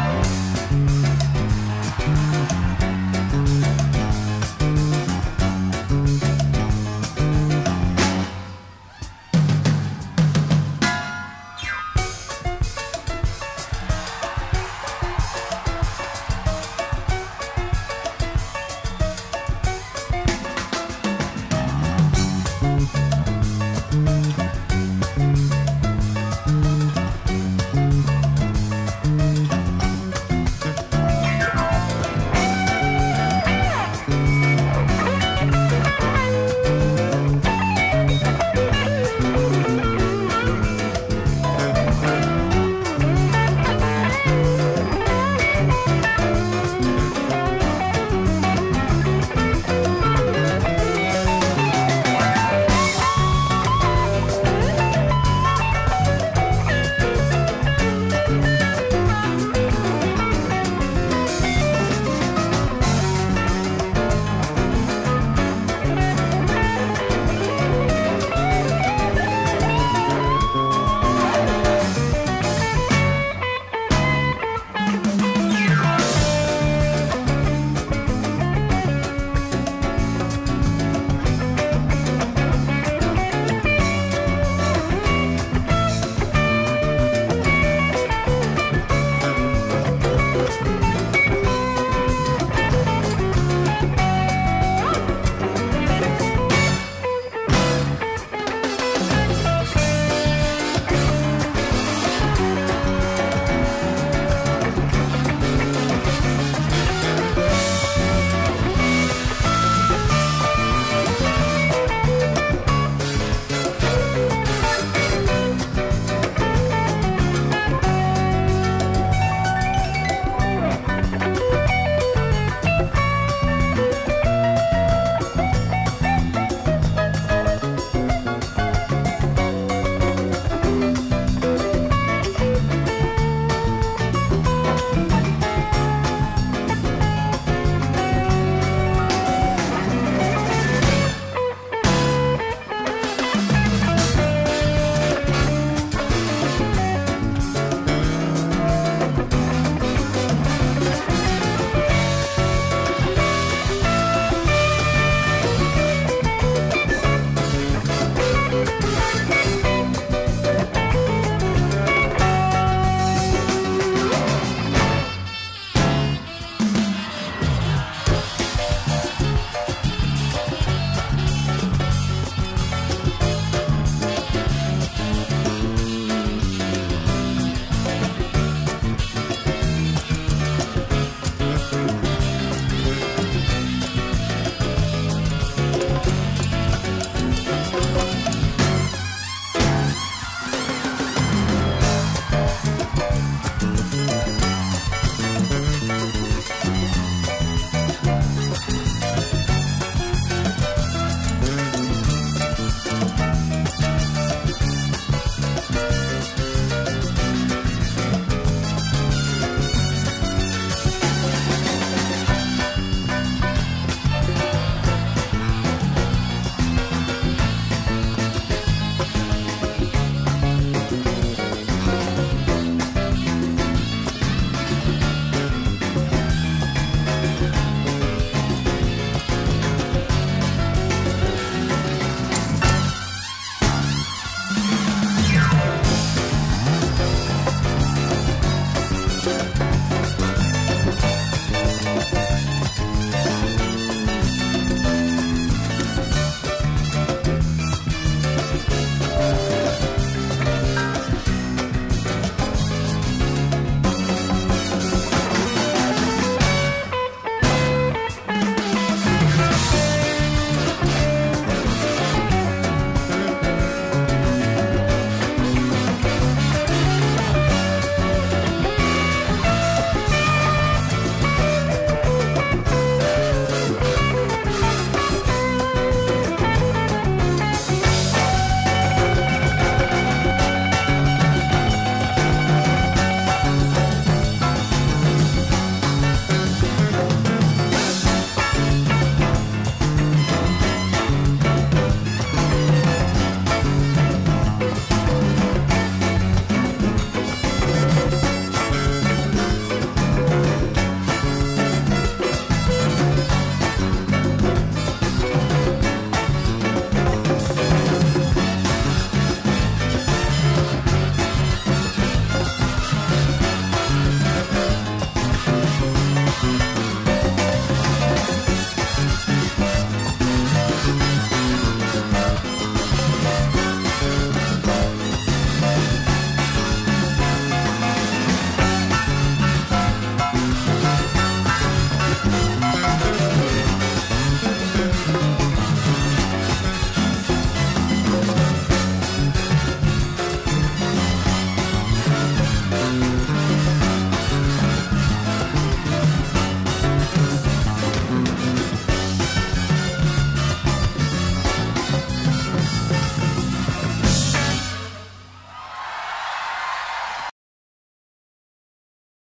Bye.